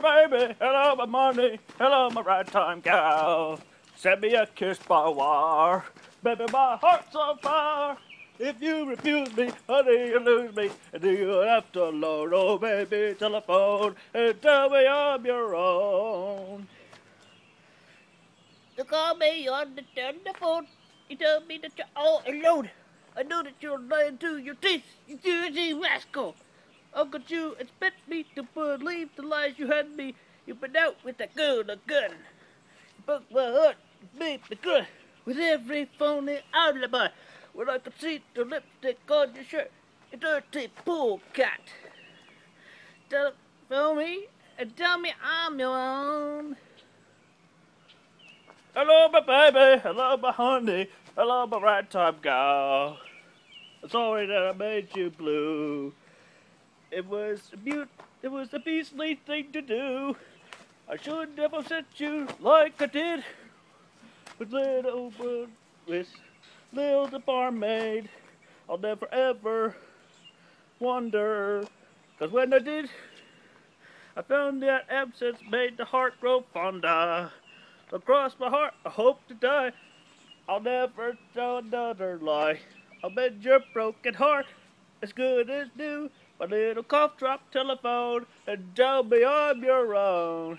my baby. Hello, my money. Hello, my ragtime gal. Send me a kiss by wire. Baby, my heart's on fire. If you refuse me, honey, you lose me. And do you have to load, oh baby, telephone and tell me I'm your own. You call me on the telephone. You tell me that you're all alone. I know that you're lying to your teeth, you dirty rascal. Could you expect me to believe the lies you had me? You've been out with a girl, a gun. You broke my heart, you made me cry with every phony alibi. When I could see the lipstick on your shirt, you dirty poor cat. Telephone me and tell me I'm your own. Hello, my baby. Hello, my honey. Hello, my ragtime gal. Sorry that I made you blue. It was a beaut. It was a beastly thing to do. I should never set you like I did with little with little barmaid. I'll never ever wonder, cause when I did, I found that absence made the heart grow fonder. Across my heart, I hope to die. I'll never tell another lie. I'll mend your broken heart as good as new. My little cough drop telephone and tell me I'm your own.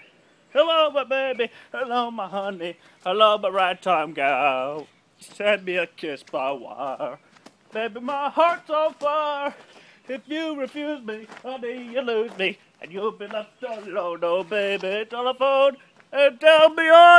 Hello, my baby. Hello, my honey. Hello, my ragtime gal. Send me a kiss by wire. Baby, my heart's on fire. If you refuse me, honey, you lose me. And you'll be left alone, oh baby. Telephone and tell me own.